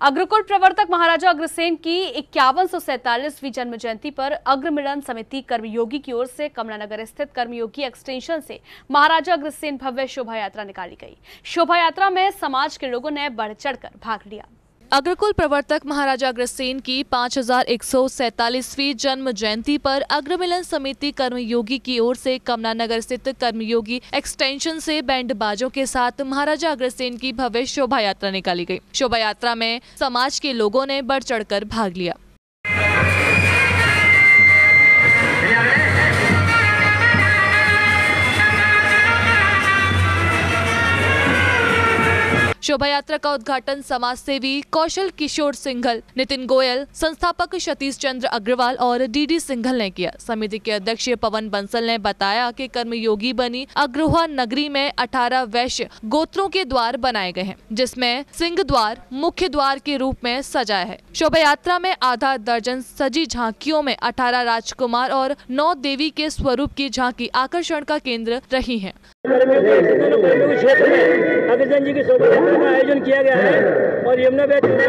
अग्रकुल प्रवर्तक महाराजा अग्रसेन की इक्यावन सौ जन्म जयंती पर अग्रमिलन समिति कर्मयोगी की ओर से कमलानगर स्थित कर्मयोगी एक्सटेंशन से महाराजा अग्रसेन भव्य शोभा यात्रा निकाली गई। शोभा यात्रा में समाज के लोगों ने बढ़ चढ़कर भाग लिया। अग्रकुल प्रवर्तक महाराजा अग्रसेन की पाँच जन्म जयंती पर अग्रमिलन समिति कर्मयोगी की ओर से कमलानगर स्थित कर्मयोगी एक्सटेंशन से बैंड बाजों के साथ महाराजा अग्रसेन की भव्य शोभा यात्रा निकाली गई। शोभा यात्रा में समाज के लोगों ने बढ़ चढ़कर भाग लिया। शोभा यात्रा का उद्घाटन समाज सेवी कौशल किशोर सिंघल, नितिन गोयल, संस्थापक सतीश चंद्र अग्रवाल और डीडी सिंघल ने किया। समिति के अध्यक्ष पवन बंसल ने बताया कि कर्मयोगी बनी अग्रोहा नगरी में 18 वैश्य गोत्रों के द्वार बनाए गए हैं, जिसमें सिंह द्वार मुख्य द्वार के रूप में सजाया है। शोभा यात्रा में आधा दर्जन सजी झांकियों में 18 राजकुमार और नौ देवी के स्वरूप की झांकी आकर्षण का केंद्र रही है। क्षेत्र जी की शोभा यात्रा का आयोजन किया गया है और यमुना बैच समापन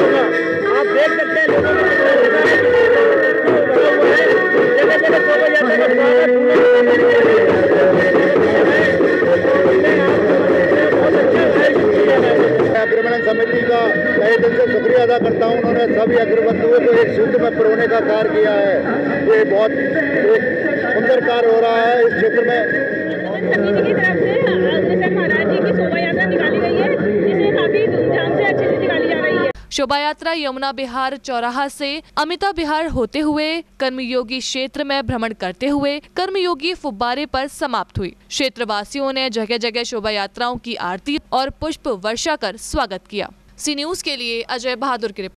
होगा। आप देख सकते हैं लोगों का समिति का दिन से शुक्रिया अदा करता हूँ। उन्होंने सभी अग्रबंधुओं को एक सूत्र में पिरोने का कार्य किया है। ये बहुत एक सुंदर कार्य हो रहा है। इस क्षेत्र में की तरफ़ से महाराज जी की शोभा यात्रा निकाली गई है, जिसे काफ़ी धूमधाम से अच्छे से निकाली जा रही है। शोभा यात्रा यमुना बिहार चौराहा से अमिता बिहार होते हुए, कर्मयोगी क्षेत्र में भ्रमण करते हुए, कर्मयोगी फुब्बारे पर समाप्त हुई। क्षेत्रवासियों ने जगह जगह शोभा यात्राओं की आरती और पुष्प वर्षा कर स्वागत किया। सी न्यूज़ के लिए अजय बहादुर की